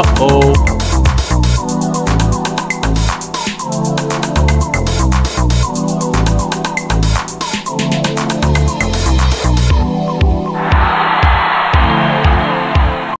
Uh oh.